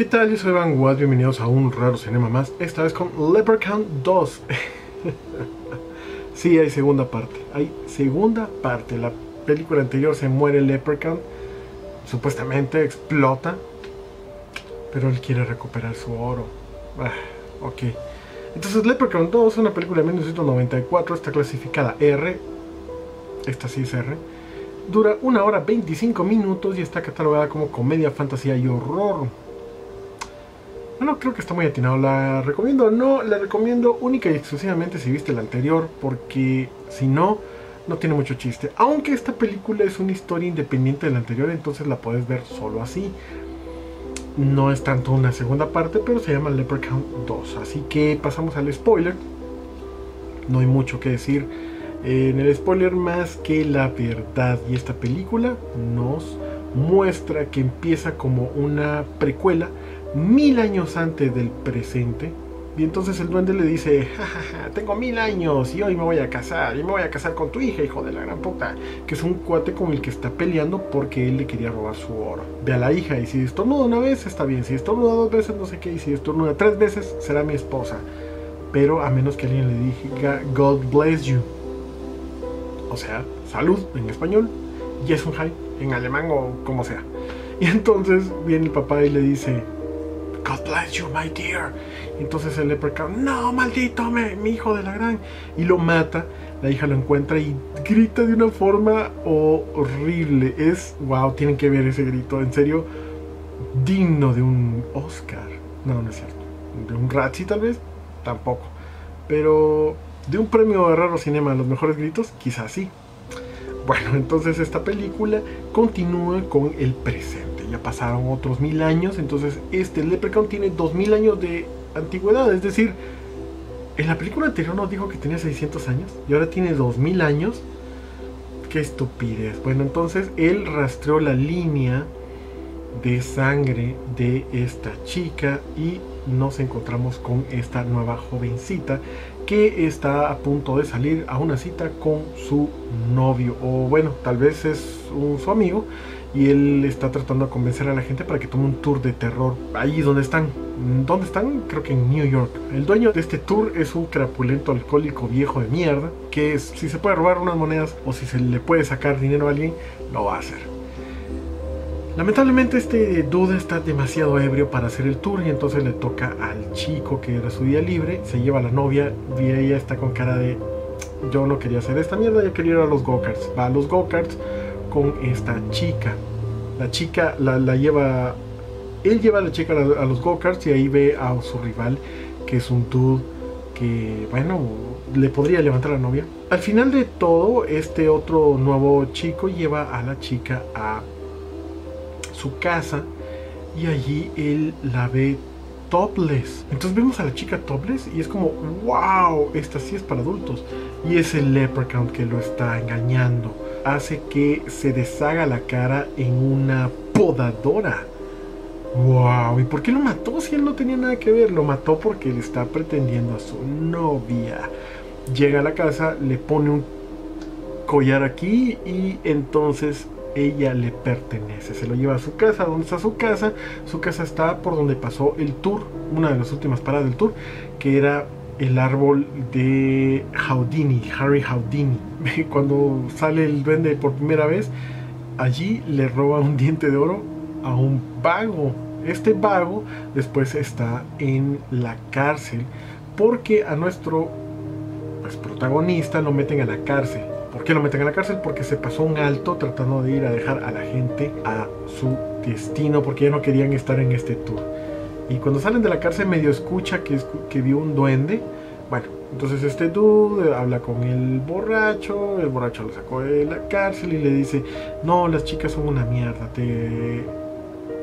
¿Qué tal? Yo soy Van Watt, bienvenidos a un raro cinema más, esta vez con Leprechaun 2. sí, hay segunda parte, hay segunda parte. La película anterior se muere Leprechaun, supuestamente explota, pero él quiere recuperar su oro. Ah, ok. Entonces Leprechaun 2 es una película de 1994, está clasificada R, esta sí es R, dura una hora 25 minutos y está catalogada como comedia, fantasía y horror. Bueno, creo que está muy atinado. ¿La recomiendo? No, la recomiendo única y exclusivamente si viste la anterior, porque si no, no tiene mucho chiste. Aunque esta película es una historia independiente de la anterior, entonces la puedes ver solo así. No es tanto una segunda parte, pero se llama Leprechaun 2. Así que pasamos al spoiler. No hay mucho que decir en el spoiler más que la verdad. Y esta película nos muestra que empieza como una precuela mil años antes del presente. Y entonces el duende le dice, tengo mil años y hoy me voy a casar, y me voy a casar con tu hija, hijo de la gran puta. Que es un cuate con el que está peleando porque él le quería robar su oro. Ve a la hija y si estornuda una vez está bien, si estornuda dos veces no sé qué, y si estornuda tres veces será mi esposa. Pero a menos que alguien le diga, God bless you. O sea, salud en español, High en alemán o como sea. Y entonces viene el papá y le dice, God bless you, my dear. Entonces el leprechaun, no, maldito, mi hijo de la gran. Y lo mata. La hija lo encuentra y grita de una forma horrible. Es, wow, tienen que ver ese grito. En serio, digno de un Oscar. No, no es cierto. De un Razzie tal vez, tampoco. Pero de un premio de raro cinema, los mejores gritos, quizás sí. Bueno, entonces esta película continúa con el presente ya pasaron otros mil años, entonces este Leprechaun tiene dos mil años de antigüedad, es decir, en la película anterior nos dijo que tenía 600 años y ahora tiene 2000 años. Qué estupidez. Bueno, entonces él rastreó la línea de sangre de esta chica y nos encontramos con esta nueva jovencita que está a punto de salir a una cita con su novio o bueno, tal vez es su amigo y él está tratando de convencer a la gente para que tome un tour de terror ahí donde están. ¿Dónde están? Creo que en New York. El dueño de este tour es un crapulento alcohólico viejo de mierda que si se puede robar unas monedas o si se le puede sacar dinero a alguien, lo va a hacer. Lamentablemente este dude está demasiado ebrio para hacer el tour y entonces le toca al chico que era su día libre, se lleva a la novia y ella está con cara de yo no quería hacer esta mierda, yo quería ir a los go-karts. Va a los go-karts con esta chica. La chica la, lleva, él lleva a la chica a, los go-karts y ahí ve a su rival, que es un dude que, bueno, le podría levantar a la novia. Al final de todo, este otro nuevo chico lleva a la chica a su casa y allí él la ve topless. Entonces vemos a la chica topless y es como, wow, esta sí es para adultos. Y es el leprechaun que lo está engañando hace que se deshaga la cara en una podadora. ¡Wow! ¿Y por qué lo mató si él no tenía nada que ver? Lo mató porque le está pretendiendo a su novia. Llega a la casa, le pone un collar aquí y entonces ella le pertenece. Se lo lleva a su casa. ¿Dónde está su casa? Su casa está por donde pasó el tour, una de las últimas paradas del tour, que era el árbol de Houdini, Harry Houdini. Cuando sale el duende por primera vez, allí le roba un diente de oro a un vago. Este vago después está en la cárcel porque a nuestro pues, protagonista lo meten a la cárcel. ¿Por qué lo meten a la cárcel? Porque se pasó un alto tratando de ir a dejar a la gente a su destino porque ya no querían estar en este tour. Y cuando salen de la cárcel medio escucha que, que vio un duende. Bueno, entonces este dude habla con el borracho, el borracho lo sacó de la cárcel y le dice, no, las chicas son una mierda, te,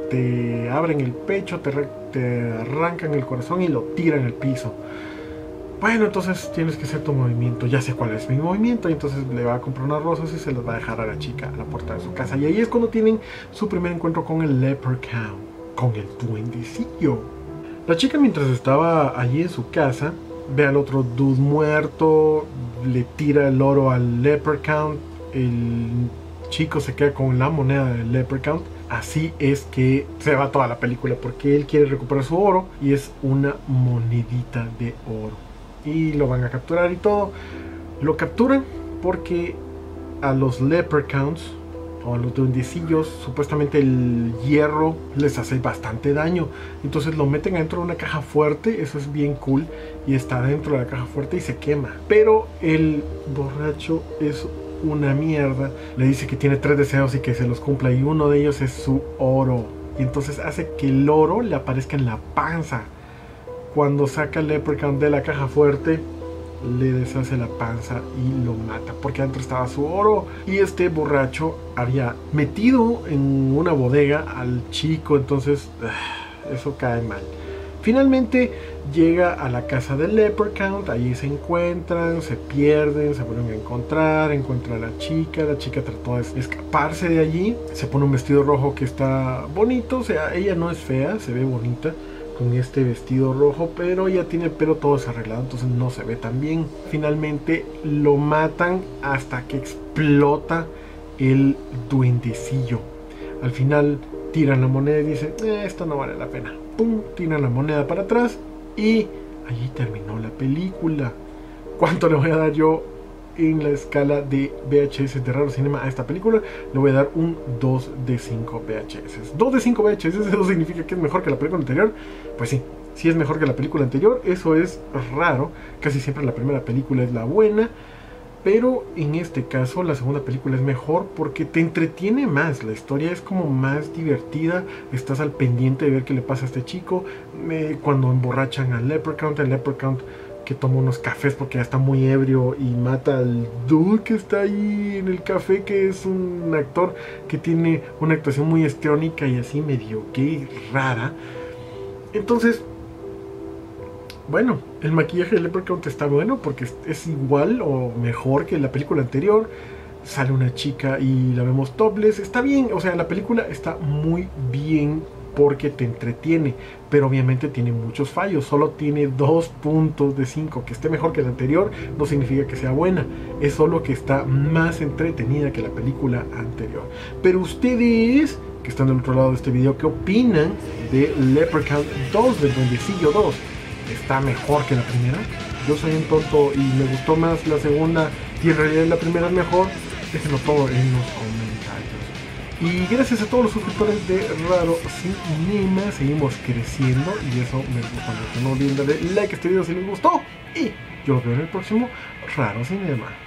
te abren el pecho, te, te arrancan el corazón y lo tiran al piso. Bueno, entonces tienes que hacer tu movimiento, ya sé cuál es mi movimiento, y entonces le va a comprar unas rosas y se las va a dejar a la chica a la puerta de su casa. Y ahí es cuando tienen su primer encuentro con el leprechaun con el duendecillo. La chica mientras estaba allí en su casa, ve al otro dude muerto, le tira el oro al leprechaun, el chico se queda con la moneda del Leprechaun, así es que se va toda la película porque él quiere recuperar su oro y es una monedita de oro. Y lo van a capturar y todo. Lo capturan porque a los Leprechauns o a los duendecillos, supuestamente el hierro les hace bastante daño. Entonces lo meten dentro de una caja fuerte, eso es bien cool, y está dentro de la caja fuerte y se quema. Pero el borracho es una mierda. Le dice que tiene tres deseos y que se los cumpla, y uno de ellos es su oro. Y entonces hace que el oro le aparezca en la panza. Cuando saca el Leprechaun de la caja fuerte, le deshace la panza y lo mata porque adentro estaba su oro. Y este borracho había metido en una bodega al chico entonces ah, eso cae mal. Finalmente llega a la casa del leprechaun allí se encuentran se pierden se vuelven a encontrar encuentra a la chica la chica trató de escaparse de allí se pone un vestido rojo que está bonito o sea ella no es fea se ve bonita con este vestido rojo, pero ya tiene el pelo todo desarreglado, entonces no se ve tan bien. Finalmente lo matan hasta que explota el duendecillo. Al final tiran la moneda y dicen, eh, esto no vale la pena. Pum, tiran la moneda para atrás y allí terminó la película. ¿Cuánto le voy a dar yo en la escala de VHS de Raro Cinema a esta película, le voy a dar un 2 de 5 VHS. 2 de 5 VHS, ¿eso significa que es mejor que la película anterior? Pues sí, sí es mejor que la película anterior, eso es raro, casi siempre la primera película es la buena, pero en este caso la segunda película es mejor porque te entretiene más, la historia es como más divertida, estás al pendiente de ver qué le pasa a este chico, cuando emborrachan al Leprechaun, el Leprechaun que toma unos cafés porque ya está muy ebrio y mata al dude que está ahí en el café, que es un actor que tiene una actuación muy estrónica y así medio gay, rara. Entonces, bueno, el maquillaje de Leprechaun está bueno porque es igual o mejor que la película anterior. Sale una chica y la vemos topless. Está bien, o sea, la película está muy bien porque te entretiene, pero obviamente tiene muchos fallos, solo tiene dos puntos de 5, que esté mejor que la anterior no significa que sea buena, es solo que está más entretenida que la película anterior. Pero ustedes que están del otro lado de este video, ¿qué opinan de Leprechaun 2, del Duendecillo 2? ¿Está mejor que la primera? Yo soy un tonto y me gustó más la segunda y en realidad la primera es mejor. Déjenlo todo en los comentarios. Y gracias a todos los suscriptores de Raro Cinema, seguimos creciendo y eso me gusta mucho. No olviden darle like a este video si les gustó y yo los veo en el próximo Raro Cinema.